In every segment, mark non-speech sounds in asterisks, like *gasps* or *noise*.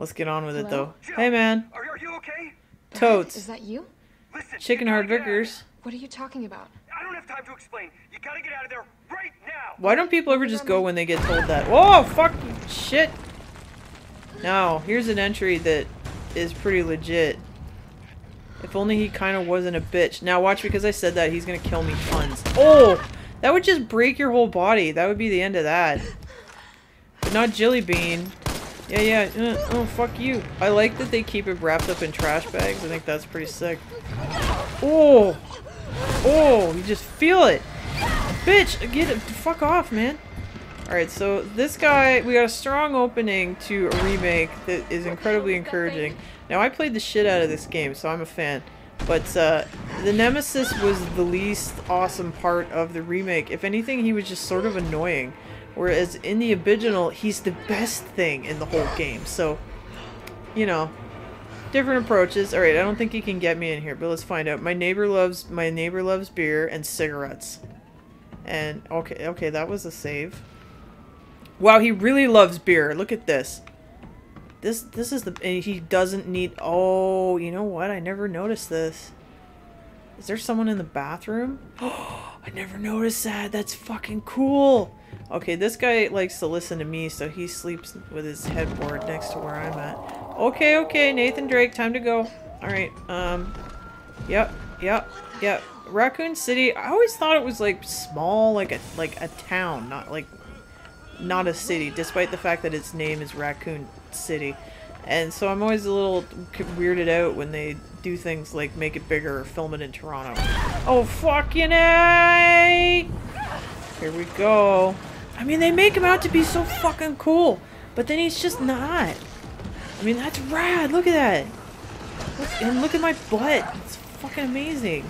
Let's get on with it, Hello? though. Hey, man. Are, are you okay? Totes. Is that you? Listen, Chicken you Hard gotta get out of Vickers. What are you talking about? I don't have time to explain. You gotta get out of there right now. Why don't people ever just go when they get told that? Whoa, fuck, shit. No, here's an entry that is pretty legit. If only he kind of wasn't a bitch. Now watch, because I said that, he's gonna kill me tons. Oh! That would just break your whole body. That would be the end of that. But not Jilly Bean. Yeah, yeah. Uh, oh, fuck you. I like that they keep it wrapped up in trash bags. I think that's pretty sick. Oh! Oh, you just feel it. Bitch, get it. Fuck off, man. Alright, so this guy, we got a strong opening to a remake that is incredibly encouraging. Now, I played the shit out of this game, so I'm a fan. But uh, the Nemesis was the least awesome part of the remake. If anything, he was just sort of annoying. Whereas in the original, he's the best thing in the whole game. So, you know, different approaches. Alright, I don't think he can get me in here, but let's find out. My neighbor loves my neighbor loves beer and cigarettes. And okay, okay, that was a save. Wow, he really loves beer. Look at this. This this is the and he doesn't need Oh, you know what? I never noticed this. Is there someone in the bathroom? Oh, *gasps* I never noticed that. That's fucking cool. Okay, this guy likes to listen to me, so he sleeps with his headboard next to where I'm at. Okay, okay, Nathan Drake, time to go. Alright, um, yep, yep, yep. Raccoon City, I always thought it was like small, like a, like a town, not like, not a city, despite the fact that its name is Raccoon City. And so I'm always a little weirded out when they do things like make it bigger or film it in Toronto. Oh, fucking A! Here we go. I mean, they make him out to be so fucking cool, but then he's just not. I mean, that's rad. Look at that. Look, and look at my butt. It's fucking amazing.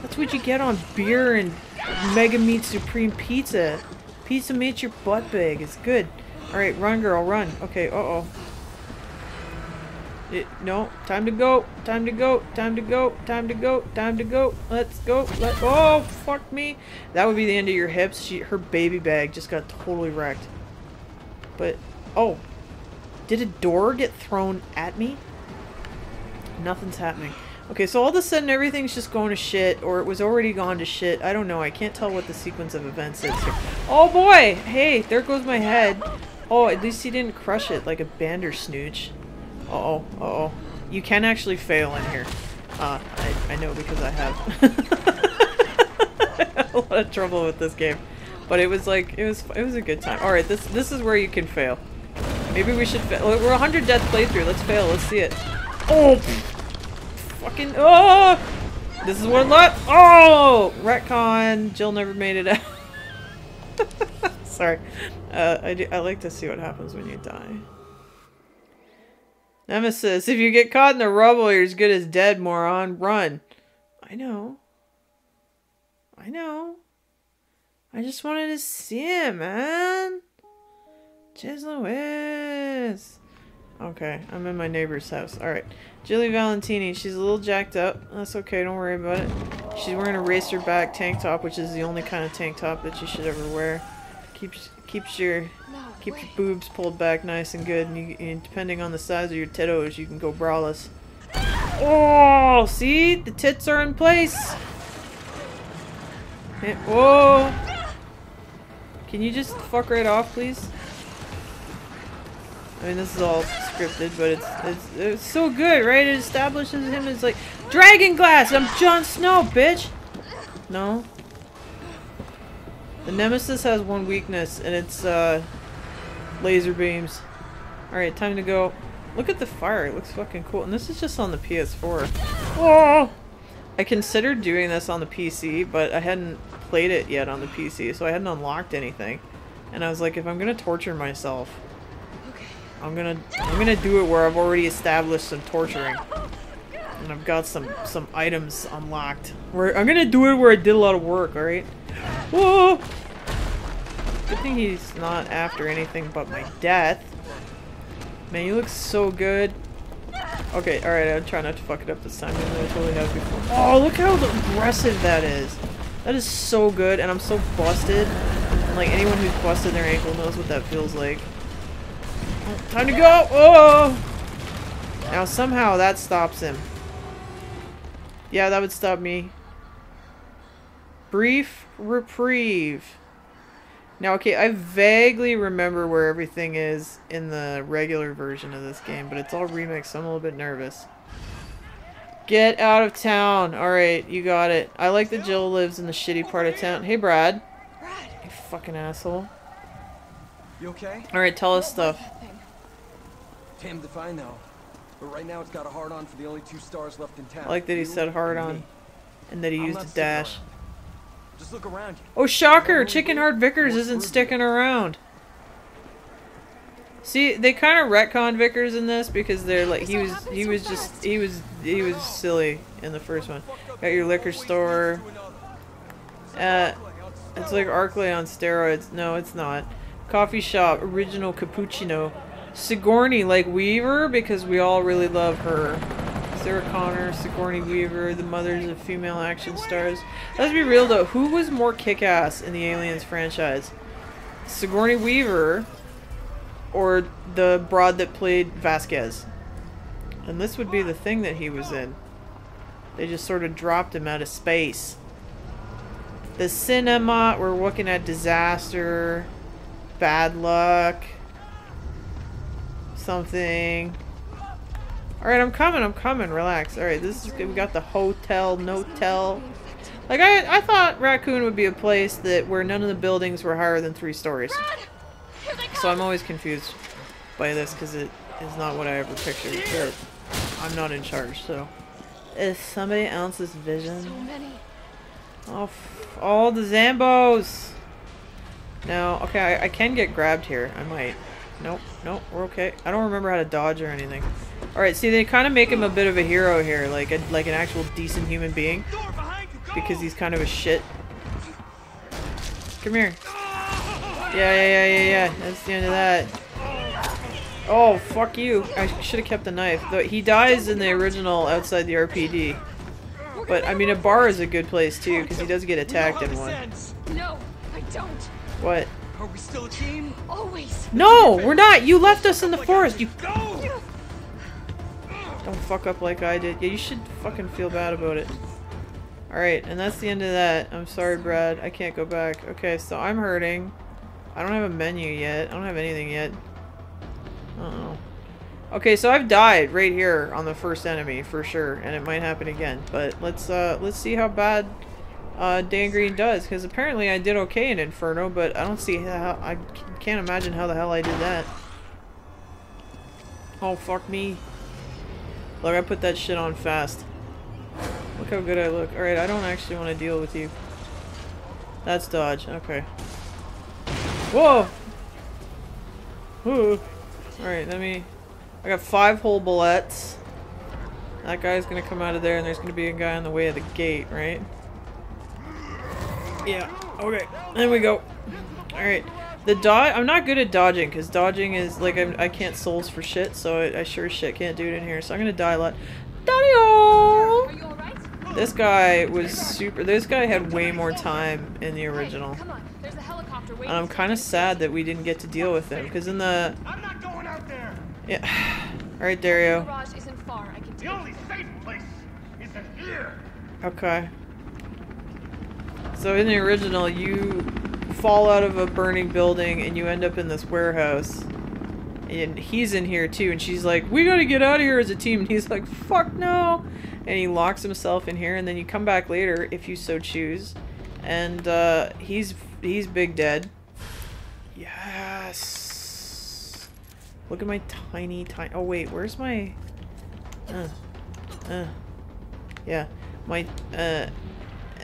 That's what you get on beer and Mega Meat Supreme Pizza. Pizza makes your butt big. It's good. Alright, run, girl, run. Okay, uh-oh. It, no, time to go, time to go, time to go, time to go, time to go. Let's go. Let oh fuck me. That would be the end of your hips. She her baby bag just got totally wrecked. But oh, did a door get thrown at me? Nothing's happening. Okay, so all of a sudden everything's just going to shit, or it was already gone to shit. I don't know. I can't tell what the sequence of events is here. Oh boy! Hey, there goes my head. Oh, at least he didn't crush it like a bandersnooch. Uh-oh, uh-oh. You can actually fail in here. Uh, I, I know because I have. *laughs* a lot of trouble with this game. But it was like, it was it was a good time. Alright, this this is where you can fail. Maybe we should fail. We're a 100 death playthrough. Let's fail. Let's see it. Oh! Fucking, oh! This is one left. Oh! Retcon. Jill never made it out. *laughs* Sorry. Uh, I, do, I like to see what happens when you die. Nemesis, if you get caught in the rubble, you're as good as dead, moron. Run. I know. I know. I just wanted to see him, man. Jez Lewis. Okay, I'm in my neighbor's house. Alright. Jilly Valentini, she's a little jacked up. That's okay, don't worry about it. She's wearing a racer back tank top, which is the only kind of tank top that you should ever wear. Keeps keeps your No keeps your boobs pulled back nice and good, and, you, and depending on the size of your tittos, you can go braless. Oh, see? The tits are in place. Eh, Whoa. Can you just fuck right off, please? I mean, this is all scripted, but it's it's it's so good, right? It establishes him as like Dragon Glass. I'm Jon Snow, bitch. No. The Nemesis has one weakness, and it's uh, laser beams. All right, time to go. Look at the fire. It looks fucking cool. And this is just on the PS4. Oh! Ah! I considered doing this on the PC, but I hadn't played it yet on the PC, so I hadn't unlocked anything. And I was like, if I'm gonna torture myself. I'm gonna I'm gonna do it where I've already established some torturing. And I've got some some items unlocked. Where I'm gonna do it where I did a lot of work, alright? Whoa! Good thing he's not after anything but my death. Man, you look so good. Okay, alright, I'll try not to fuck it up this time, I totally have before. Oh, look how aggressive that is. That is so good, and I'm so busted. And like anyone who's busted their ankle knows what that feels like. Time to go! Oh! Now somehow that stops him. Yeah, that would stop me. Brief reprieve. Now, okay, I vaguely remember where everything is in the regular version of this game, but it's all remixed, so I'm a little bit nervous. Get out of town. Alright, you got it. I like that Jill lives in the shitty part of town. Hey, Brad. Brad. You fucking asshole. You okay? Alright, tell us stuff. That thing. Damned if I know. But right now it's got a hard on for the only two stars left in town. I like that he said hard on. And that he used not a dash. around. Just look around you. Oh, shocker! Chicken Heart Vickers isn't sticking around. See, they kind of retcon Vickers in this because they're like he was he was just he was he was silly in the first one. Got your liquor store. Uh, it's like Arklay on steroids. No, it's not. Coffee shop, original cappuccino. Sigourney like Weaver because we all really love her. Sarah Connor, Sigourney Weaver, the mothers of female action stars. Let's be real though, who was more kick-ass in the Aliens franchise? Sigourney Weaver or the broad that played Vasquez? And this would be the thing that he was in. They just sort of dropped him out of space. The cinema, we're looking at disaster, bad luck, something. Alright, I'm coming, I'm coming, relax. Alright, this is good. We got the hotel, no-tell. Like, I, I thought Raccoon would be a place that where none of the buildings were higher than three stories. Brad. Here they come. So I'm always confused by this because it is not what I ever pictured. But I'm not in charge, so. It's somebody else's So vision. many. Oh, f- all the Zambos! Now, okay, I, I can get grabbed here. I might. Nope, nope, we're okay. I don't remember how to dodge or anything. Alright, see, they kind of make him a bit of a hero here, like a, like an actual decent human being, Door behind you. Go. because he's kind of a shit. Come here. Yeah, yeah, yeah, yeah, yeah. That's the end of that. Oh, fuck you. I should have kept the knife. Though he dies in the original outside the RPD. But, I mean, a bar is a good place, too, because he does get attacked in one. No, I don't. What? Are we still a team? Always. No, we're not! You left us in the forest! You Go. Don't fuck up like I did. Yeah, you should fucking feel bad about it. Alright, and that's the end of that. I'm sorry, Brad. I can't go back. Okay, so I'm hurting. I don't have a menu yet. I don't have anything yet. Uh-oh. Okay, so I've died right here on the first enemy for sure, and it might happen again. But let's uh let's see how bad uh Dane Green does, because apparently I did okay in Inferno, but I don't see how I can't imagine how the hell I did that. Oh fuck me. Look, I put that shit on fast. Look how good I look. Alright, I don't actually want to deal with you. That's dodge. Okay. Whoa! Ooh. Alright, let me... I got five whole bullets. That guy's gonna come out of there and there's gonna be a guy on the way of the gate, right? Yeah. Okay. There we go. Alright. The dodge... I'm not good at dodging, because dodging is... Like, I'm, I can't souls for shit, so I, I sure as shit can't do it in here. So I'm gonna die a lot. Daddy-o! Are? This guy was super... This guy had way more time in the original. Come on. There's a helicopter waiting. And I'm kind of sad that we didn't get to deal with him, because in the... I'm not going out there. Yeah. *sighs* Alright, The Dario. garage isn't far. I can The only safe place is in here. Okay. So in the original, you fall out of a burning building and you end up in this warehouse. And he's in here too, and she's like, We gotta get out of here as a team. *laughs* And he's like, Fuck no! And he locks himself in here, and then you come back later, if you so choose. And uh, he's he's big dead. Yes! Look at my tiny, tiny. Oh, wait, where's my. Uh, uh. Yeah, my, uh,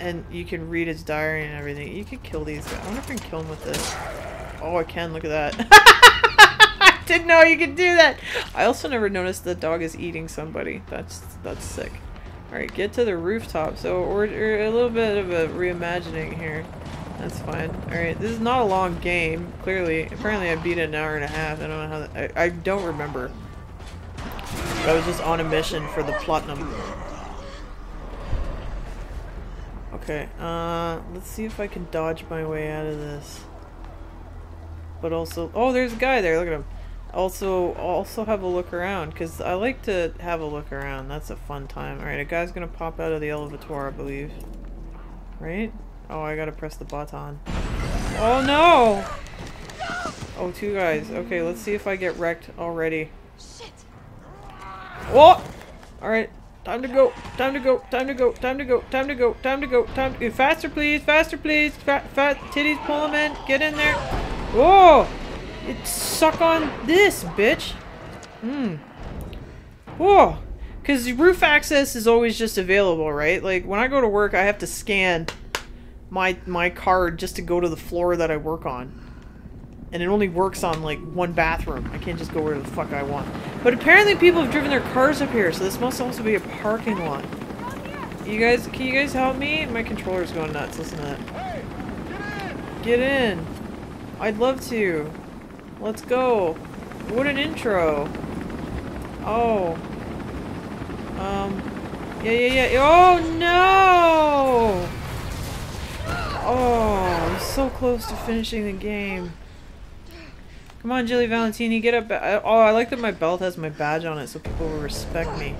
and you can read his diary and everything. You could kill these guys. I wonder if I can kill him with this. Oh, I can. Look at that. *laughs* I didn't know you could do that. I also never noticed the dog is eating somebody. That's that's sick. All right, get to the rooftop. So we're, we're a little bit of a reimagining here. That's fine. All right, this is not a long game. Clearly, apparently I beat it an hour and a half. I don't know how. That, I I don't remember. I was just on a mission for the platinum. Okay, uh, let's see if I can dodge my way out of this. But also, oh, there's a guy there. Look at him. Also, also have a look around because I like to have a look around. That's a fun time. All right, a guy's gonna pop out of the elevator, I believe. Right? Oh, I gotta press the button. Oh no! Oh, two guys. Okay, let's see if I get wrecked already. Shit. Whoa! Alright, time to go, time to go, time to go, time to go, time to go, time to go, time to go. Faster, please, faster, please. Fat, fat titties, pull them in. Get in there. Whoa! It suck on this, bitch. Hmm. Whoa! Because roof access is always just available, right? Like, when I go to work, I have to scan my my card just to go to the floor that I work on. And it only works on, like, one bathroom. I can't just go where the fuck I want. But apparently people have driven their cars up here, so this must also be a parking lot. You guys, can you guys help me? My controller's going nuts. Listen to that. Get in. I'd love to. Let's go. What an intro. Oh. Um. Yeah, yeah, yeah. Oh, no! Oh, I'm so close to finishing the game. Come on, Jilly Valentini, get up. Oh, I like that my belt has my badge on it so people will respect me.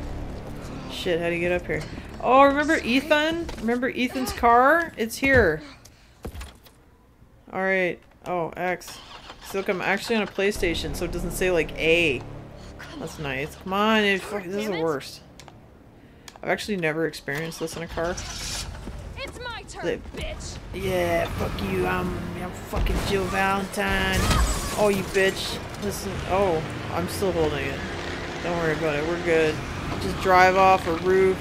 Shit, how do you get up here? Oh, remember Ethan? Remember Ethan's car? It's here. Alright. Oh, X. So look, I'm actually on a PlayStation, so it doesn't say like A. That's nice. Come on, it, fuck, this is the worst. I've actually never experienced this in a car. It's my turn, bitch. Yeah, fuck you. I'm, I'm fucking Jill Valentine. Oh, you bitch. Listen. Oh, I'm still holding it. Don't worry about it. We're good. Just drive off a roof.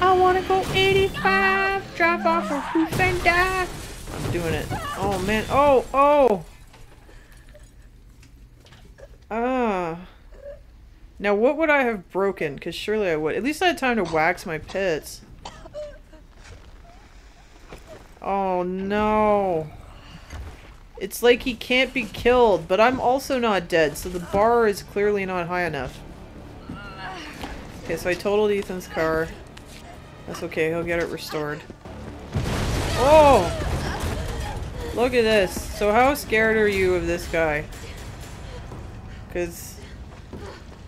I wanna go 85. Drive off a roof and die. I'm doing it. Oh man. Oh, oh. Ah. Now, what would I have broken? Because surely I would. At least I had time to wax my pits. Oh no. It's like he can't be killed, but I'm also not dead, so the bar is clearly not high enough. Okay, so I totaled Ethan's car. That's okay, he'll get it restored. Oh! Look at this. So how scared are you of this guy? Because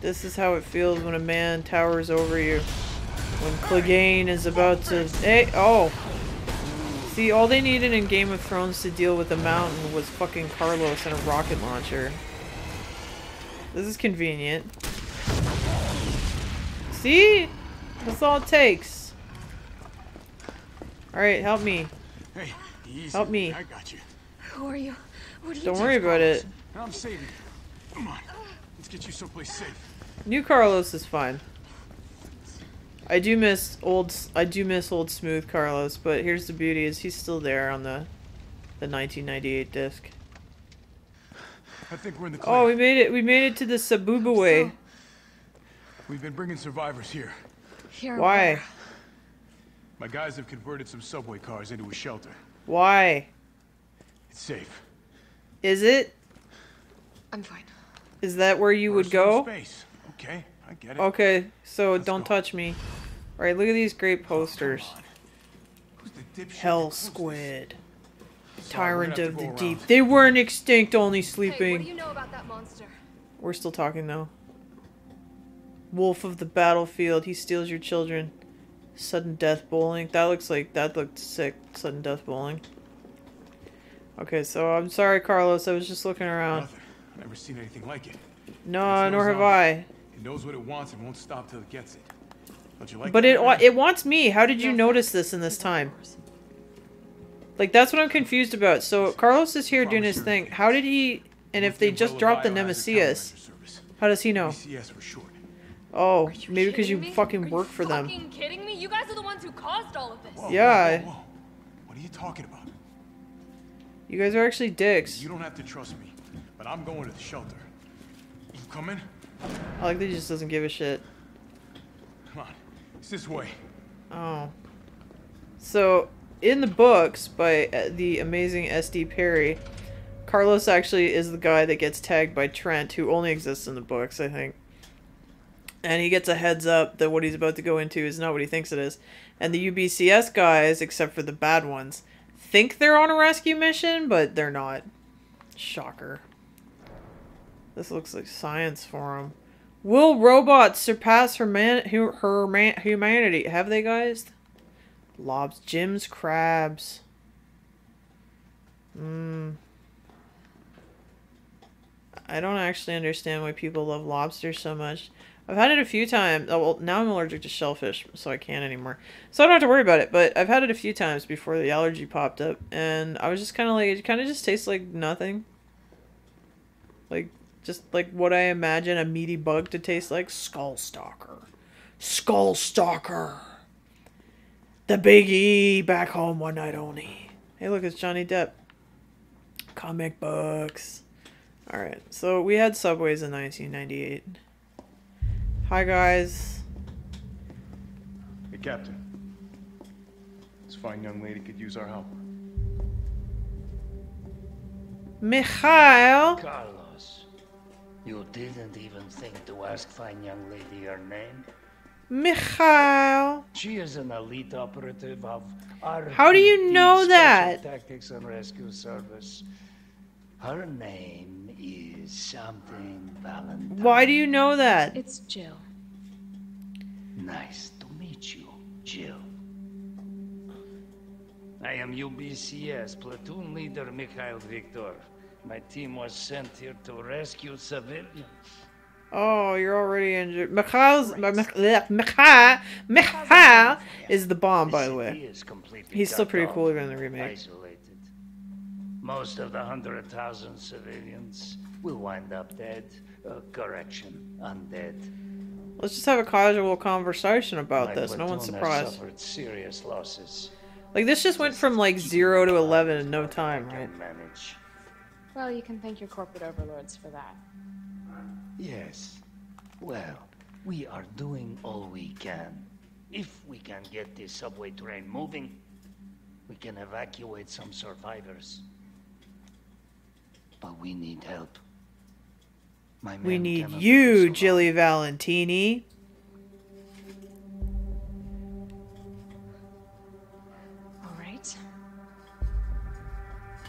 this is how it feels when a man towers over you. When Clegane is about to... Hey! Oh! See, all they needed in Game of Thrones to deal with the mountain was fucking Carlos and a rocket launcher. This is convenient. See? That's all it takes. Alright, help me. Hey, easy. Help me. I got you. Who are you? What do you Don't worry about it. I'm saving you. Come on. Let's get you someplace safe. New Carlos is fine. I do miss old I do miss old smooth Carlos, but here's the beauty is he's still there on the the 1998 disc. I think we're in the clear. Oh, we made it. We made it to the Sabuba way. We've been bringing survivors here. Here. Why? My guys have converted some subway cars into a shelter. Why? It's safe. Is it? I'm fine. Is that where you would go? Space. Okay, I get it. Okay, so Let's don't go. touch me. Alright, look at these great oh, posters. on. Who's the Hell that posted this? Squid. Sorry, Tyrant of the to Deep. They weren't extinct, only Hey, what sleeping. do you know about that monster? We're still talking though. Wolf of the battlefield. He steals your children. Sudden death bowling. That looks like that looked sick. Sudden death bowling. Okay, so I'm sorry, Carlos. I was just looking around. Nothing. I've never seen anything like it. No, nor have zombie. I. It knows what it wants and won't stop till it gets it. Don't you like But it wa- it wants me. How did you No notice this in this time? Like that's what I'm confused about. So Carlos is here doing his thing. How did he? And if they just dropped the Nemesis, how does he know? For short. Oh, maybe because you me? fucking Are work you for them. fucking kidding me? You guys are the ones who caused all of this. Whoa, Yeah. Whoa, whoa, whoa. What are you talking about? You guys are actually dicks. You don't have to trust me, but I'm going to the shelter. You coming? I like that he just doesn't give a shit. It's this way. Oh. So, in the books by uh, the amazing S.D. Perry, Carlos actually is the guy that gets tagged by Trent, who only exists in the books, I think. And he gets a heads up that what he's about to go into is not what he thinks it is. And the UBCS guys, except for the bad ones, think they're on a rescue mission, but they're not. Shocker. This looks like science for him. Will robots surpass her man, her man, humanity? Have they, guys? Lobs, Jim's crabs. Mmm. I don't actually understand why people love lobsters so much. I've had it a few times. Oh, well, now I'm allergic to shellfish, so I can't anymore. So I don't have to worry about it, but I've had it a few times before the allergy popped up, and I was just kind of like, it kind of just tastes like nothing. Like, just like what I imagine a meaty bug to taste like. Skull Stalker. Skull Stalker. The Big E back home one night only. Hey, look, it's Johnny Depp. Comic books. Alright, so we had subways in 1998. Hi, guys. Hey, Captain. This fine young lady could use our help. Mikhail. Carlos, you didn't even think to ask fine young lady her name? Mikhail. She is an elite operative of our How do you know Special that? Tactics and Rescue Service. Her name is something Valentine. Why do you know that? It's Jill. Nice to meet you, Jill. I am UBCS platoon leader Mikhail Victor. My team was sent here to rescue civilians. Oh, you're already injured. Mikhail's Mikhail Mikhail Mikhail is the bomb, by the way. He's still pretty cool even in the remake. Isolated. Most of the hundred thousand civilians will wind up dead. Uh, correction, undead. Let's just have a casual conversation about My this. No one's surprised. suffered serious losses. Like this just went from like zero to eleven in no time, right? manage. Well, you can thank your corporate overlords for that. Yes. Well, we are doing all we can. If we can get this subway train moving, we can evacuate some survivors. But we need help. My We need you, this. Jilly Valentini. All right.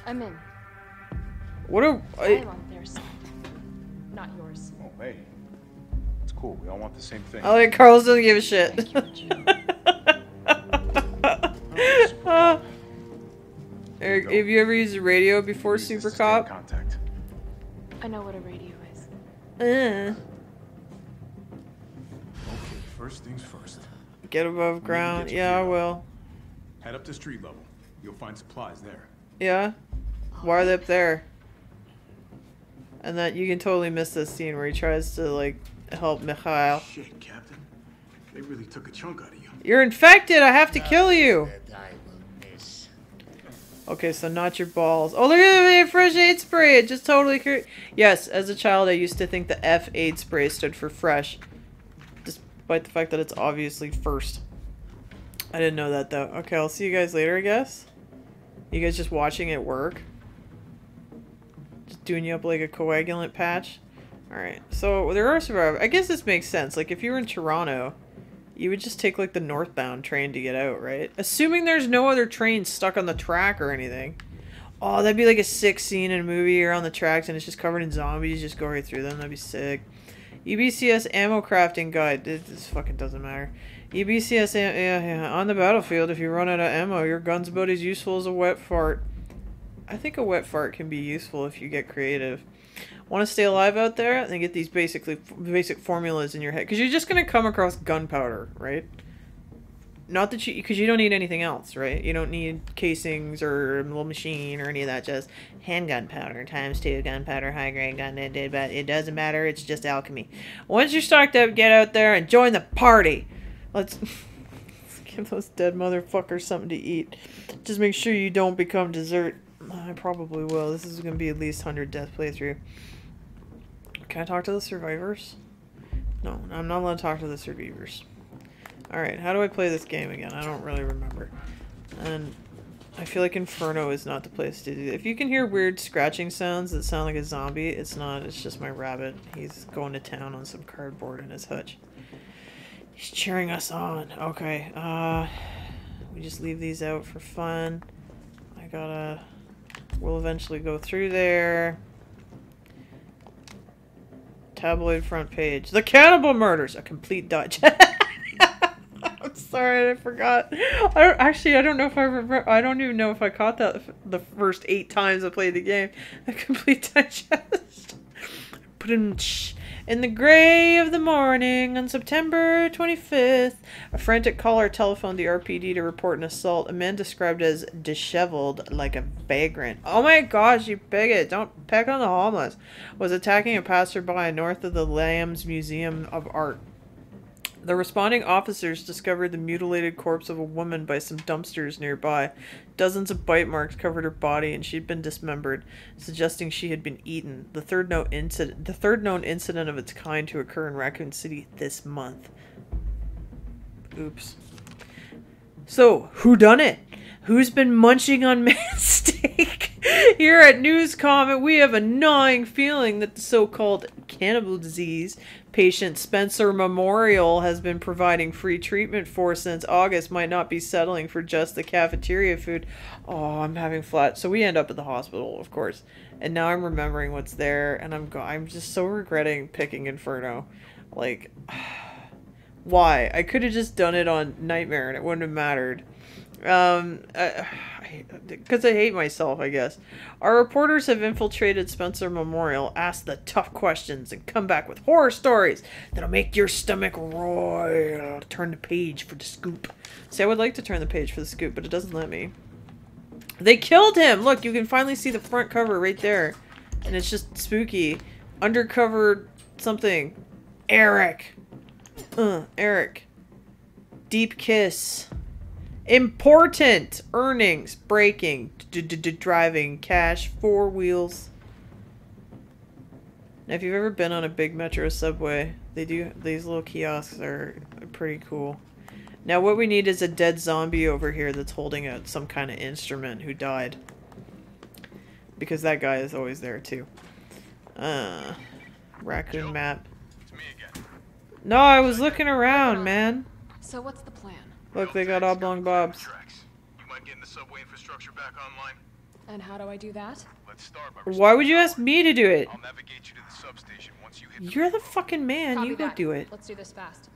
I'm in. What a I'm on their side, not yours. Oh, hey. It's cool. We all want the same thing. I like Carlos doesn't give a shit. Thank you, Uh, *laughs* Eric, go. have you ever used a radio before Use Super to stay in Cop? Contact. I know what a radio is. Uh, Okay, first things first. get above ground. get Yeah, I will. Head up to street level. You'll find supplies there. Yeah. Why are they up there? And that you can totally miss this scene where he tries to like help Mikhail. Shit, Captain. They really took a chunk out of you. You're infected. I have to kill you. That I will miss. Okay, so not your balls. Oh, look at the fresh aid spray. It just totally cur- Yes, as a child, I used to think the F aid spray stood for fresh, despite the fact that it's obviously first. I didn't know that though. Okay, I'll see you guys later. I guess. You guys just watching it work. Doing you up like a coagulant patch. All right. So there are survivors. I guess this makes sense. Like if you were in Toronto, you would just take like the northbound train to get out, right? Assuming there's no other trains stuck on the track or anything. Oh, that'd be like a sick scene in a movie. You're on the tracks and it's just covered in zombies. Just go right through them. That'd be sick. UBCS ammo crafting guide. This, fucking doesn't matter. UBCS yeah, yeah. on the battlefield. If you run out of ammo, your gun's about as useful as a wet fart. I think a wet fart can be useful if you get creative. Want to stay alive out there? and get these basically basic formulas in your head because you're just gonna come across gunpowder, right? Not that you, because you don't need anything else, right? You don't need casings or a little machine or any of that. Just handgun powder times two, gunpowder, high grade gun. It, but it doesn't matter. It's just alchemy. Once you're stocked up, get out there and join the party. Let's, let's *laughs* give those dead motherfuckers something to eat. Just make sure you don't become dessert. I probably will. This is gonna be at least hundred death playthrough. Can I talk to the survivors? No, I'm not allowed to talk to the survivors. Alright, how do I play this game again? I don't really remember. And I feel like Inferno is not the place to do that. If you can hear weird scratching sounds that sound like a zombie, it's not. It's just my rabbit. He's going to town on some cardboard in his hutch. He's cheering us on. Okay, uh... We just leave these out for fun. I gotta... We'll eventually go through there. Tabloid front page. The Cannibal Murders, a complete digest. *laughs* I'm sorry, I forgot. I actually. I don't know if I remember. I don't even know if I caught that the first eight times I played the game. A complete *laughs* digest. Put in. Shh. In the gray of the morning on September 25th, a frantic caller telephoned the RPD to report an assault. A man described as disheveled like a vagrant. Oh my gosh, you bigot! Don't peck on the homeless. Was attacking a passerby north of the Lambs Museum of Art. The responding officers discovered the mutilated corpse of a woman by some dumpsters nearby. Dozens of bite marks covered her body, and she'd been dismembered, suggesting she had been eaten. The third known incident, the third known incident of its kind to occur in Raccoon City this month. Oops. So, who done it? Who's been munching on *laughs* man's steak? Here at News Comment, we have a gnawing feeling that the so-called cannibal disease patient Spencer Memorial has been providing free treatment for since August might not be settling for just the cafeteria food. Oh, I'm having flat. So we end up at the hospital, of course. And now I'm remembering what's there and I'm go- I'm just so regretting picking Inferno. Like *sighs* why? I could have just done it on Nightmare and it wouldn't have mattered. Um, because I, I hate myself, I guess. Our reporters have infiltrated Spencer Memorial, asked the tough questions, and come back with horror stories that'll make your stomach roar. Turn the page for the scoop. See, I would like to turn the page for the scoop, but it doesn't let me. They killed him! Look, you can finally see the front cover right there. And it's just spooky. Undercover something. Eric. Uh, Eric. Deep kiss. Important earnings breaking driving cash four wheels. Now, if you've ever been on a big metro subway, they do these little kiosks are pretty cool. Now, what we need is a dead zombie over here that's holding a, some kind of instrument who died. Because that guy is always there too. Uh, raccoon map. It's me again. No, I was looking around, man. So what's the plan? Look, they got oblong bobs. You mind getting the subway infrastructure back online? And how do I do that? Let's start by Why would you ask me to do it? I'll navigate you to the substation once you hit You're the fucking man. Copy You go that. do it. Let's do this fast.